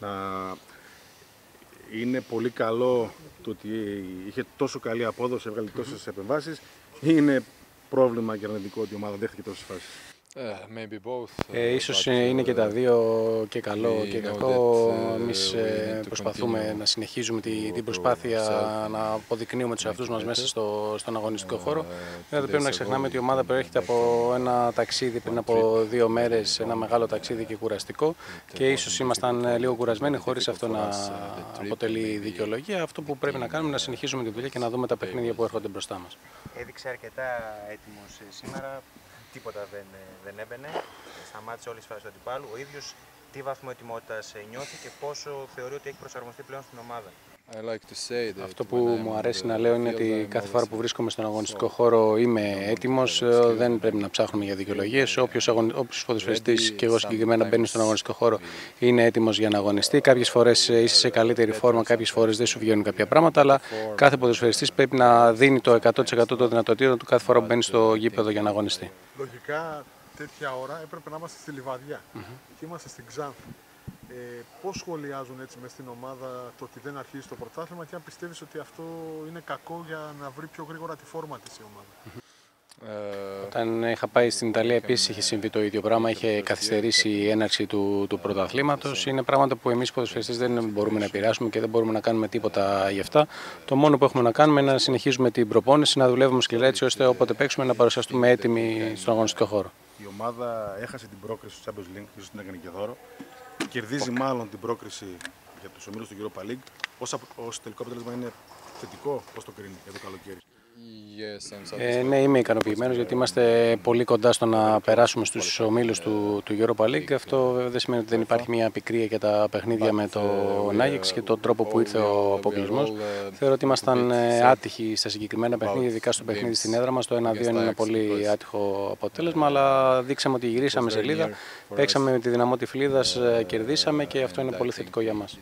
να είναι πολύ καλό το ότι είχε τόσο καλή απόδοση, έβγαλε τόσες επεμβάσεις. Είναι πρόβλημα και αρνητικό ότι η ομάδα δέχτηκε τόσες φάσεις. Ε, ίσως είναι και τα δύο και καλό και κακό. Εμείς προσπαθούμε να συνεχίζουμε τη, την προσπάθεια να αποδεικνύουμε τους εαυτούς μας μέσα στο, στον αγωνιστικό χώρο. Δεν πρέπει να ξεχνάμε ότι η ομάδα προέρχεται από ένα ταξίδι πριν από δύο μέρες, ένα μεγάλο ταξίδι και κουραστικό και ίσως ήμασταν λίγο κουρασμένοι χωρίς αυτό να αποτελεί δικαιολογία. Αυτό που πρέπει να κάνουμε είναι να συνεχίσουμε τη δουλειά και να δούμε τα παιχνίδια που έρχονται μπροστά μας. Έδειξε αρκετά έτοιμος σήμερα τίποτα δεν, δεν έμπαινε. Σταμάτησε όλες τις φορέ του αντιπάλου. Ο ίδιος τι βαθμό ετοιμότητας νιώθει και πόσο θεωρεί ότι έχει προσαρμοστεί πλέον στην ομάδα. Αυτό που μου αρέσει να λέω είναι ότι κάθε φορά που βρίσκομαι στον αγωνιστικό χώρο είμαι έτοιμος. Δεν πρέπει να ψάχνουμε για δικαιολογίες. Όποιος ποδοσφαιριστή και εγώ συγκεκριμένα μπαίνει στον αγωνιστικό χώρο είναι έτοιμος για να αγωνιστεί. Κάποιες φορές είσαι σε καλύτερη φόρμα, κάποιες φορές δεν σου βγαίνουν κάποια πράγματα. Αλλά κάθε ποδοσφαιριστή πρέπει να δίνει το 100% των δυνατοτήτων του κάθε φορά που μπαίνει στο γήπεδο για να αγωνιστεί. Λογικά τέτοια ώρα έπρεπε να είμαστε στη Λιβαδιά και είμαστε στην Ξάνθη. Ε, πώς σχολιάζουν έτσι μέσα στην ομάδα το ότι δεν αρχίζει το πρωτάθλημα και αν πιστεύεις ότι αυτό είναι κακό για να βρει πιο γρήγορα τη φόρμα της η ομάδα; Ε, Όταν είχα πάει στην Ιταλία, επίσης είχε συμβεί το ίδιο πράγμα. Είχε καθυστερήσει η έναρξη του, του πρωταθλήματος. Είναι πράγματα που εμείς οι ποδοσφαιριστές δεν μπορούμε να επηρεάσουμε και δεν μπορούμε να κάνουμε τίποτα γι' αυτά. Το μόνο που έχουμε να κάνουμε είναι να συνεχίζουμε την προπόνηση, να δουλεύουμε σκληρά έτσι ώστε όποτε παίξουμε να παρουσιαστούμε έτοιμοι στον αγωνιστικό χώρο. Η ομάδα έχασε την πρόκριση στο Champions League, ίσως την έκανε και δώρο κερδίζει μάλλον την πρόκριση για τους ομίλους του Europa League. Ω τελικό αποτέλεσμα είναι θετικό, πώς το κρίνει για το καλοκαίρι; Ε, ναι, είμαι ικανοποιημένος γιατί είμαστε πολύ κοντά στο να περάσουμε στους ομίλους του, του Europa League. Αυτό δεν σημαίνει ότι δεν υπάρχει μια πικρία για τα παιχνίδια με το Νάγεξ και τον τρόπο που ήρθε ο αποκλεισμός. Θεωρώ ότι ήμασταν ε, άτυχοι στα συγκεκριμένα παιχνίδια, ειδικά στο παιχνίδι στην έδρα μας. Το 1-2 είναι ένα πολύ άτυχο αποτέλεσμα, αλλά δείξαμε ότι γυρίσαμε σελίδα. Παίξαμε με τη δυναμό της Φλίδα, κερδίσαμε και αυτό είναι πολύ θετικό για μας.